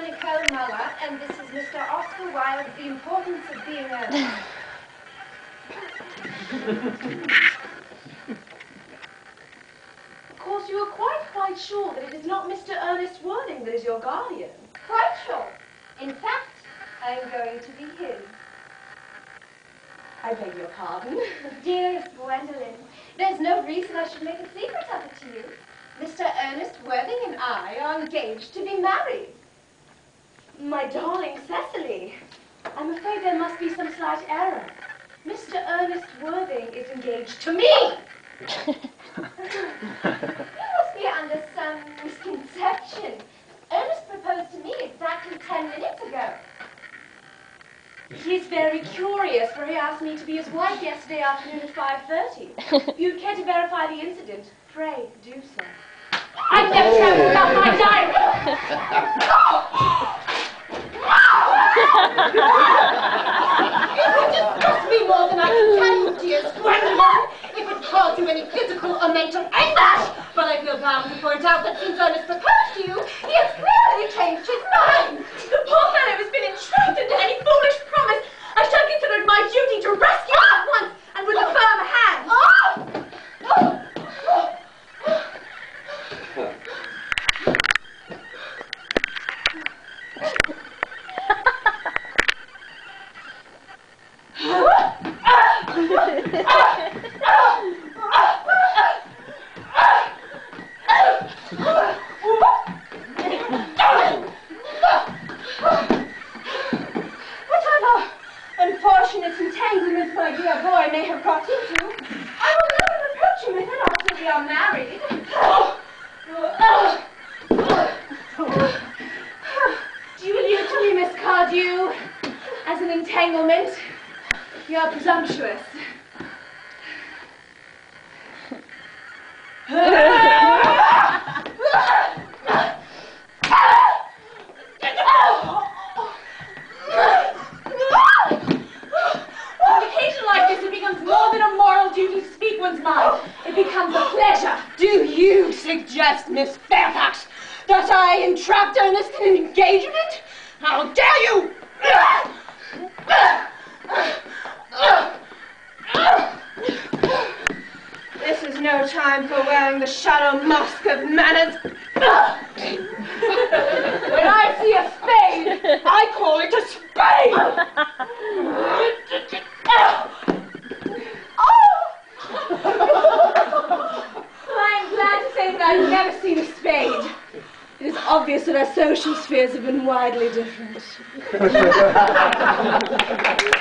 Nicole Muller, and this is Mr. Oscar Wilde, The Importance of Being Earnest. Of course, you are quite, quite sure that it is not Mr. Ernest Worthing that is your guardian. Quite sure. In fact, I am going to be his. I beg your pardon. Dearest Gwendolen, there's no reason I should make a secret of it to you. Mr. Ernest Worthing and I are engaged to be married. My darling Cecily, I'm afraid there must be some slight error. Mr. Ernest Worthing is engaged to me. You must be under some misconception. Ernest proposed to me exactly ten minutes ago. He's very curious, for he asked me to be his wife yesterday afternoon at 5.30. If you'd care to verify the incident, pray do so. I've never traveled without my diary. It would disgust me more than I can tell if it caused you any physical or mental anguish. But I feel bound to point out that since Ernest proposed to you, he has clearly changed his mind. The poor fellow has been entrapped into any foolish promise. I shall consider it my duty to rescue him at once and with a firm hand. Whatever unfortunate entanglement my dear boy may have got into, I will never reproach him with it after we are married. Do you allude to me, Miss Cardew, as an entanglement? You're presumptuous. On occasion like this, it becomes more than a moral duty to speak one's mind. It becomes a pleasure. Do you suggest, Miss Fairfax, that I entrapped Ernest in an engagement? How dare you! This is no time for wearing the shallow mask of manners. when I see a spade, I call it a spade! I am glad to say that I've never seen a spade. It is obvious that our social spheres have been widely different.